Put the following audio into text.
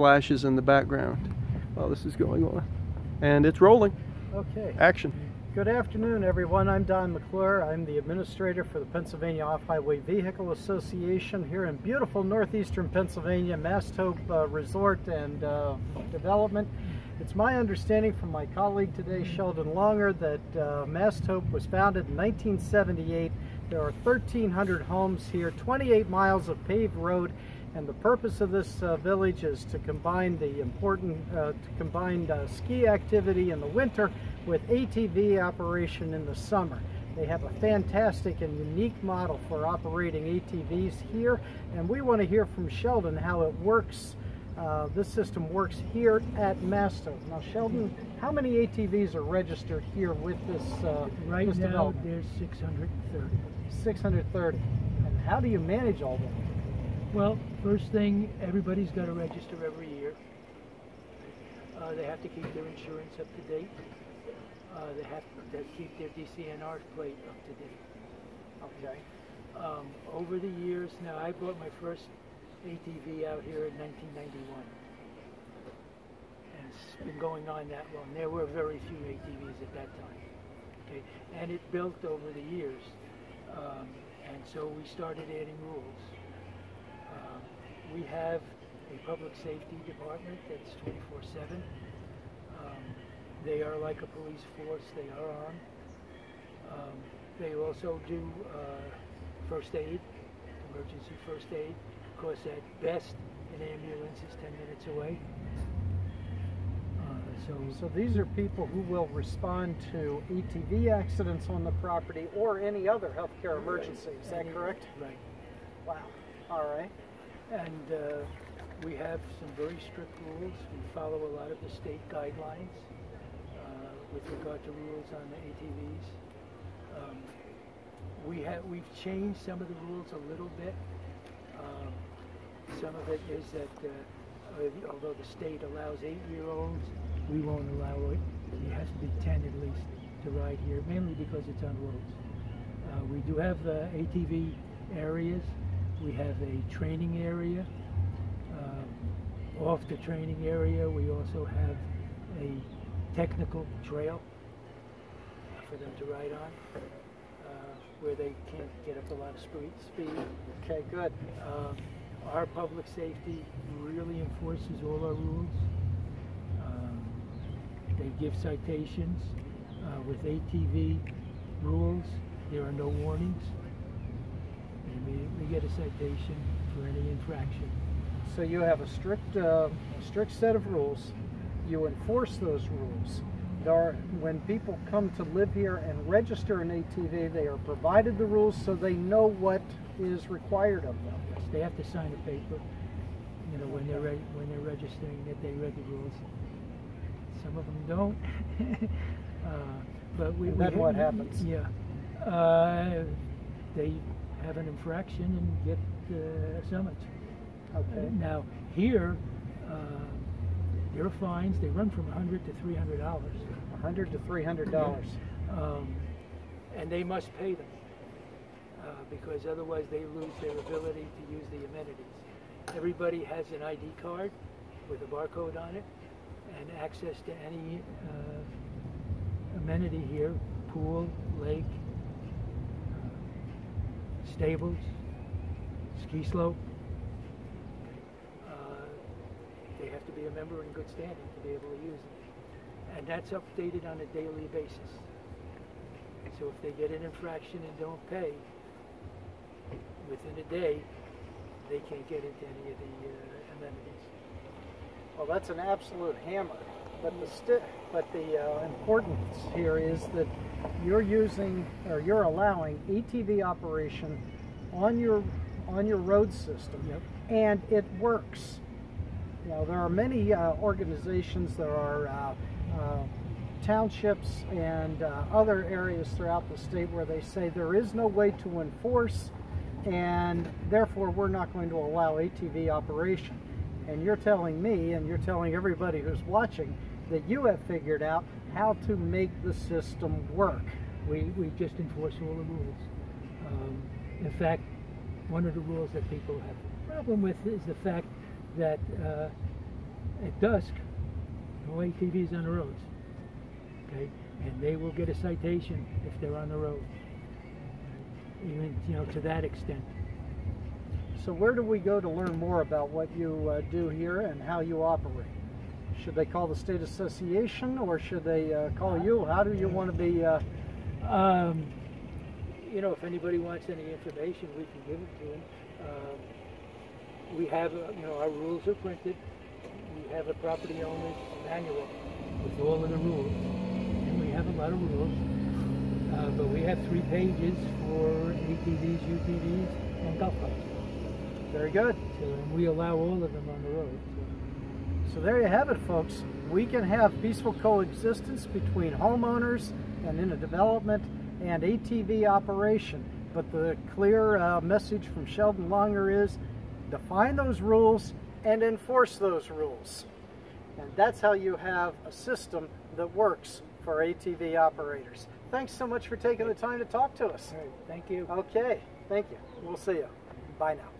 flashes in the background while this is going on. And it's rolling. Okay. Action. Good afternoon, everyone. I'm Don McClure. I'm the administrator for the Pennsylvania Off-Highway Vehicle Association here in beautiful northeastern Pennsylvania, Mast Hope uh, Resort and uh, Development. It's my understanding from my colleague today, Sheldon Langer, that uh, Mast Hope was founded in 1978. There are 1,300 homes here, 28 miles of paved road, and the purpose of this uh, village is to combine the important, uh, to combine uh, ski activity in the winter with ATV operation in the summer. They have a fantastic and unique model for operating ATVs here, and we want to hear from Sheldon how it works. Uh, this system works here at Mast Hope. Now, Sheldon, how many ATVs are registered here with this? Uh, right this now, there's 630. 630. And how do you manage all that? Well, first thing, everybody's got to register every year. Uh, they have to keep their insurance up to date. Uh, they have to keep their DCNR plate up to date. Okay. Um, over the years, now I bought my first ATV out here in 1991. And it's been going on that long. There were very few ATVs at that time. Okay, and it built over the years. Um, and so we started adding rules. Um, we have a public safety department that's 24-7. Um, they are like a police force. They are armed. Um, they also do uh, first aid, emergency first aid. Of course, at best, an ambulance is 10 minutes away. Uh, so, So these are people who will respond to ATV accidents on the property or any other healthcare emergency. Is that Any- correct? Right. Wow. All right. And uh, we have some very strict rules. We follow a lot of the state guidelines uh, with regard to rules on the ATVs. Um, we have we've changed some of the rules a little bit. Um, some of it is that uh, although the state allows eight-year-olds, we won't allow it. It has to be 10 at least to ride here, mainly because it's on roads. Uh, we do have uh, ATV areas. We have a training area. Um, off the training area, we also have a technical trail for them to ride on, uh, where they can't get up a lot of speed. speed. Okay, good. Um, our public safety really enforces all our rules. Um, they give citations uh, with ATV rules. There are no warnings. And we, we get a citation for any infraction. So you have a strict, uh, strict set of rules. You enforce those rules. There are, when people come to live here and register an ATV, they are provided the rules so they know what is required of them. Yes, they have to sign a paper, you know, when they're re- when they're registering that they read the rules. Some of them don't. uh, but we. And we what happens? Yeah, uh, they have an infraction and get uh, a summons. Okay. Now here, uh, there are fines. They run from 100 to 300 dollars. 100 to 300 dollars. Um, and they must pay them uh, because otherwise they lose their ability to use the amenities. Everybody has an ID card with a barcode on it and access to any uh, amenity here, pool, lake, uh, stables, ski slope. Uh, they have to be a member in good standing to be able to use it. And that's updated on a daily basis. So if they get an infraction and don't pay, within a day, they can't get into any of the uh, amenities. Well, that's an absolute hammer. But the sti- but the uh, importance here is that you're using or you're allowing ATV operation on your on your road system, Yep. and it works. You know, there are many uh, organizations, there are uh, uh, townships and uh, other areas throughout the state where they say there is no way to enforce, and therefore we're not going to allow ATV operation. And you're telling me, and you're telling everybody who's watching, that you have figured out how to make the system work. We, we just enforce all the rules. Um, in fact, one of the rules that people have a problem with is the fact that uh, at dusk, no ATVs on the roads. Okay, and they will get a citation if they're on the road. Even you know to that extent. So where do we go to learn more about what you uh, do here and how you operate? Should they call the state association or should they uh, call you? How do you want to be? Uh, Um, you know, if anybody wants any information, we can give it to them. Um, we have, uh, you know, our rules are printed. We have a property owner's manual with all of the rules, and we have a lot of rules. Uh, but we have three pages for ATVs, UTVs, and golf carts. very good. So, and we allow all of them on the road. So. So there you have it, folks. We can have peaceful coexistence between homeowners and in a development and ATV operation. But the clear uh, message from Sheldon Langer is define those rules and enforce those rules. And that's how you have a system that works for ATV operators. Thanks so much for taking the time to talk to us. Right, thank you. Okay, thank you. We'll see you. Bye now.